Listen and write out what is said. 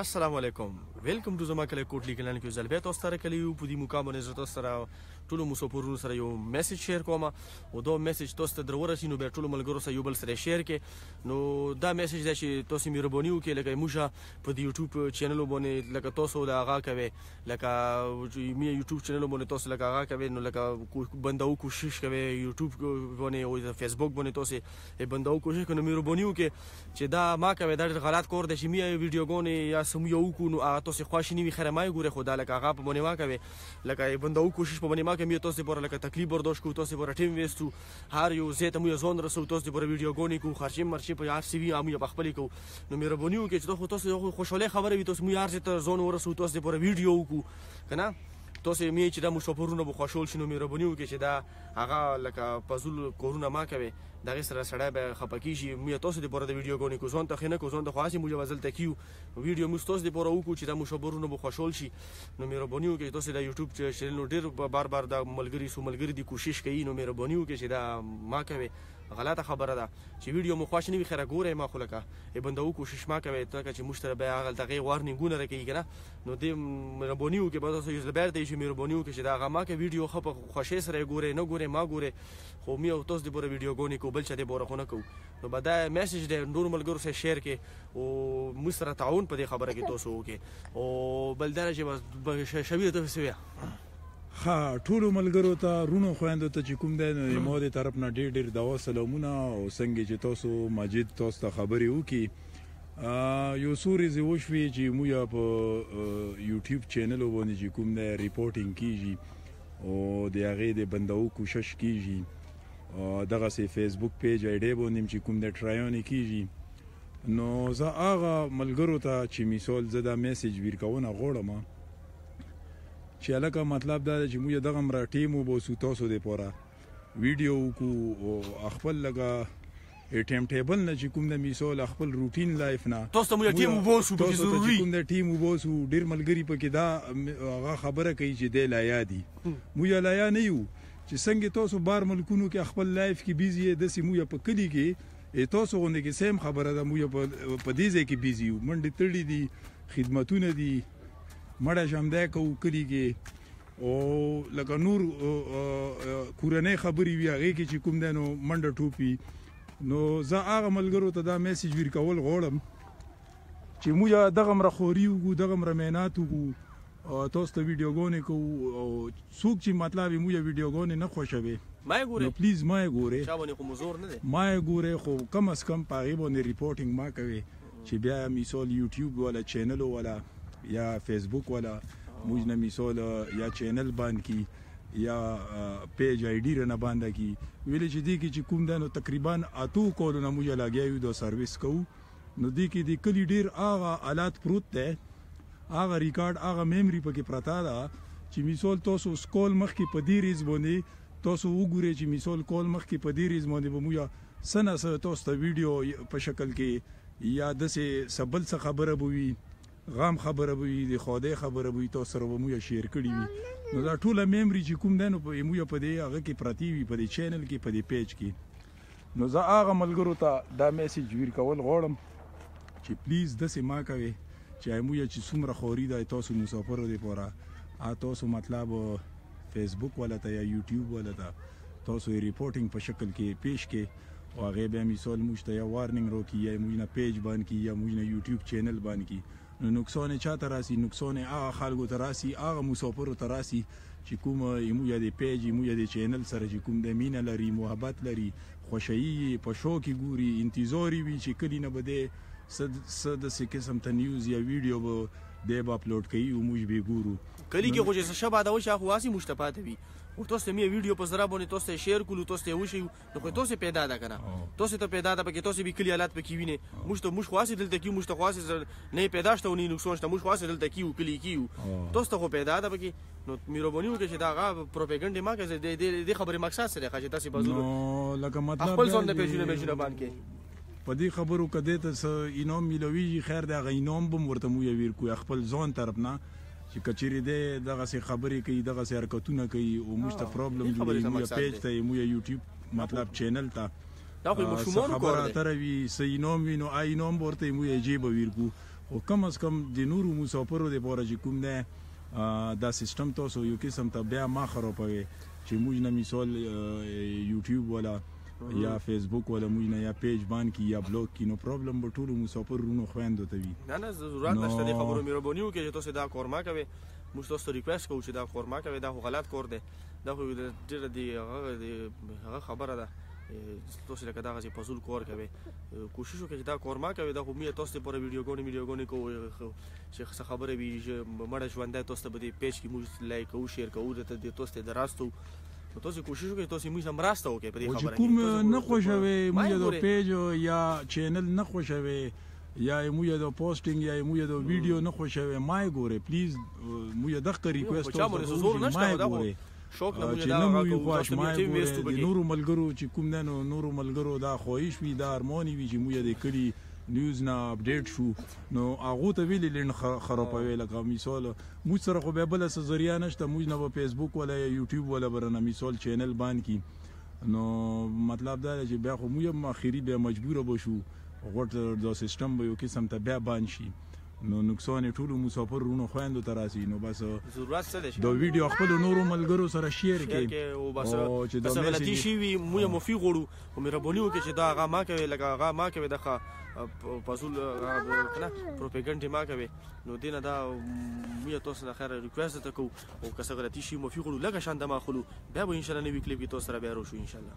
السلام علیکم ویلکم ټو زما کلی کوټلی کلن کې زلبیا تاسو سره کلی یو په دې مقام باندې زه تاسو سره ټول مسافرونو سره یو میسج شیر کوم او دا میسج تاسو ته درور رسینو به ټول ملګرو سره یو بل سره شیر کې نو دا میسج دا چې تاسو مهرباني وکړئ لکه موږ په دې یوټیوب چینل باندې لکه تاسو دا هغه کوي لکه می یوټیوب چینل باندې تاسو لکه هغه کوي نو لکه بندو کوشش کوي یوټیوب باندې او فیسبوک باندې تاسو ای بنده او کوشش کنه میرو بونیو کې چې دا ما کوي دا ډېر غلط کور دی چې میا یو ویډیوګونه یا سم یو کو نو هغه تاسو خوښ نه وي خره ما ګوره خدا لکه هغه په بونې ما کوي لکه ای بنده او کوشش په بونې ما کوي تاسو پر لکه تکلیف برداشت کو تاسو پر ټیم ویستو هر یو زه ته مو ځون رسو تاسو پر ویډیوګونه کو خرچې مرچې په یار سی وی امو په خپل کو نو میرو بونیو کې چې تاسو خوشاله خبره وي تاسو مو یار زه ته ځون ورسو تاسو پر ویډیو کو کنه تاسو می چې دا مو سپورونه بو خوشحال شنو مهرباني وکړئ چې دا هغه لکه پزول کورونه ما کوي دغه سره سړی به خپه کیږي مې تاسو د پوره د ویډیو ګونې کو ځان ته خنه کو ځان ته خاصه موږ وزل تکیو ویډیو مو تاسو د پوره وکړو چې دا مو شبرونه بو خوشحال شي نو مهرباني وکړئ تاسو د یوټیوب چینل نو ډیر بار بار د ملګری سو ملګری دی کوشش کوي نو مهرباني وکړئ چې دا ما کوي غلطه خبره ده چې ویډیو مو خوښ نه وي خیره ګوره ما خو لکه ای بندو کوشش ما کوي ته چې مشتره به هغه تغه وارنینګونه رکې کنه نو دی مهربانی وکړی بس تاسو یوزل بیرته یی شی مهربانی وکړی چی دا هغه ماکه ویډیو ښه په خوشی سره یی ګوری نه ګوری ما ګوری خو می او تاسو دی پوره ویډیو ګونی کوو بل چا دی پوره خو نه کوو نو به دا میسج دی نورو ملګرو سره شیر کړی او موږ سره تعاون په دی خبره کی تاسو وکړی او بل دا چی بس شوی ته څه ویا ښه ټولو ملګرو ته رونو خویندو ته چې کوم دی نو د مور طرف نه ډیر ډیر دوا سلامونه او څنګه چې تاسو ماجد تاسو ته خبرې وکړي یو څو ورځې وشوې چې موږ په یوټیوب چینل باندې چې کوم نه ریپورتینګ کیږي او د هغه د بنداو کوشش کیږي دغه سي فیسبوک پیج ایډي باندې چې کوم نه ټرایون کیږي نو زه هغه ملګرو ته چې مثال زه دا میسج ورکونه غوړم چې الکه مطلب دا چې موږ دغه مرا ټیم وبو سو تاسو د پوره ویډیو کو او خپل لګه ای ټیم ټیبل نه چی کوم د میسو له خپل روټین لایف نه تاسو ته مو ټیم وبوسو بچی ضروری تاسو ته کوم د ټیم وبوسو ډیر ملګری پکې دا هغه خبره کوي چې دی لایا دی مو یا لایا نه یو چې څنګه تاسو بار ملکونو کې خپل لایف کې بیزی یې دسی مو یا په کلی کې ای تاسو غونډه کې سیم خبره ده مو یا په دې ځای کې بیزی یو منډې تړي دي خدمتونه دي مړه شم دی کو کلی کې او لکه نور کورنۍ خبرې وي هغه کې چې کوم دینو منډه ټوپي نو زه هغه ملګرو ته دا میسج ویر کول غوړم چې موږ دغه مر خوري وګو دغه مر مینات وګو تاسو ته ویډیوګونه کو او څوک چې مطلب موږ ویډیوګونه نه خوښوي ما ګوره نو پلیز ما ګوره چا باندې کوم زور نه دی ما ګوره خو کم اس کم پاغي باندې ریپورتینګ ما کوي چی بیا مثال یوټیوب والا چینلو والا یا فیسبوک والا موږ نه مثال یا چینل بند کی یا پیج آی ډی رنه بند کی ویل چې دی کې چې کوم ده نو تقریبا اتو کولو نه موږ لاګیا یو د سرویس کوو نو دی کې د کلی ډیر هغه آلات پروت ده هغه ریکارډ هغه میمری پکې پرتا ده چې مثال تاسو سکول مخکې په دې ریز باندې تاسو وګورئ چې مثال کول مخکې په دې ریز باندې به موږ څه نا څه توس ته ویډیو په شکل کې یا دسې څه بل څه خبره به وي غام خبره به وي د خودې خبره به وي توس سره به موږ شیر کړي وي نو دا ټوله میمري چې کوم دی نو په موږ په دې هغه کې پرتې وي په دې چینل کې په دې پیج کې نو زه هغه ملګرو ته دا میسج ویر کول غوړم چې پلیز دسې ما کوي چې موږ چې څومره خوري دا توسو مسافر دی پورا ا توسو مطلب فیسبوک والا ته یا یوټیوب والا ته تاسو یې ریپورټینګ په شکل کې پیش کې او هغه بیا مثال موږ ته یا وارنینګ راکړي یا موږ نه پیج بان کړي یا موږ نه یوټیوب چینل بان کړي نو نقصان یې چا ته راسي نقصان یې هغه خلکو ته راسي هغه مسافرو ته راسي چې کوم موږ د پیج موږ د چینل سره چې کوم د مینه لري محبت لري خوشحي په شوق ګوري انتظار وي چې کلی نه بده څه د څه قسم ته نیوز یا ویډیو به دی به اپلوډ کوي او موږ به ګورو کلی کې خو چې څه باده وشي خو هسې موږ ته پاتې وي خو تاسو ته مې ویډیو په زړه باندې تاسو ته شیر کولو تاسو ته وشي نو خو تاسو پیدا ده کنه تاسو ته پیدا ده پکې تاسو به کلی حالات پکې ویني موږ ته موږ خاصه دلته کې موږ ته خاصه نه پیدا شته ونی نقصان شته موږ خاصه دلته کې کلی کې تاسو ته خو پیدا ده پکې نو مهرباني وکړئ چې دا غا پروپاګاندا ما کې د دې خبرې مقصد سره ښه چې تاسو بازو نو لکه مطلب خپل ځان نه پیژنې پیژنې باندې په دې خبرو کده ته څه انعام ملوي خیر دا غینوم بم ورته مو یویر کو خپل ځان طرف نه چی کچیری دی دغسی خبری کوی دغسی حرکتونه کوی اوموږ ته پرابلم جوړوی موږ پیج ته موږ یوټیوب مطلب چینل ته دا خو مشومانو کور دی تر وی سینوم وینو آی نوم ورته مو یې جیب ویرکو خو کم از کم د نورو مسافرو د پاره چې کوم دی دا سیستم تاسو یو قسم ته بیا ما خرابوي چې موږ نه مثال یوټیوب ولا یا فیسبوک ولا موږ نه یا پیج بان کی یا بلاک کی نو پرابلم به ټول مو سپر رونو خويندو ته وی نه نه ضرورت نشته دی خبرو مې ربونی وکړي چې تاسو دا کورما کوي موږ تاسو ته ریکوست کوو چې دا کورما کوي دا خو غلط کور دی دا خو ډیره دی هغه خبره ده تاسو لکه دا غزي پزول کور کوي کوشش وکړئ چې دا کورما کوي دا خو مې تاسو ته پر ویډیوګونې ویډیوګونې کوو چې څه خبره وي چې مړ ژوند تاسو ته به دې پیج کې موږ لایک او شیر کوو ته دې تاسو ته دراستو نو تاسو کوشش وکړئ تاسو موږ سره مرسته وکړئ په دې خبره کې کوم نه خوښوي موږ د پیج یا چینل نه خوښوي یا موږ د پوسټینګ یا موږ د ویډیو نه خوښوي ما یې ګوره پلیز موږ دغه ریکوست ته زور نشته دا ګوره شوق له موږ دا راکو خوښ ما یې ګوره د نورو ملګرو چې کوم نه نورو ملګرو دا خوښ وي دا ارمونی وي چې موږ د کلی نیوز نه اپډیټ شو نو هغو ته ویلی لینډ خرپوی لکه مثال موژ سره خو بیا بله څه ذریعه نشته موژ نه به فیسبوک ولا یا یوټیوب ولا به رانه مثال چینل باند کی نو مطلب دا ده چی بیا خو موژ هم اخری بیا مجبور به شو غوټ دا سیستم به یو قسم ته بیا باند شی نو نقصان یې ټولو مسافر وروڼو خویندو ته راسي نو بس ضرورت څه دی د ویډیو خپل نورو ملګرو سره شیر کړئ او چې د غلطي شي وي موږ مفي غوړو خو مهرباني وکړئ چې دا هغه ما کوي لکه هغه ما کوي دغه پسول کنه پروپاګاندا ما کوي نو دینه دا مې تاسو نه خیر ریکوست ته کو او که څه غلطي شي مفي خړو لکه شان د ما خلو بیا به ان شاء الله نوی کلیپ کې تاسو سره بیا روشو ان شاء الله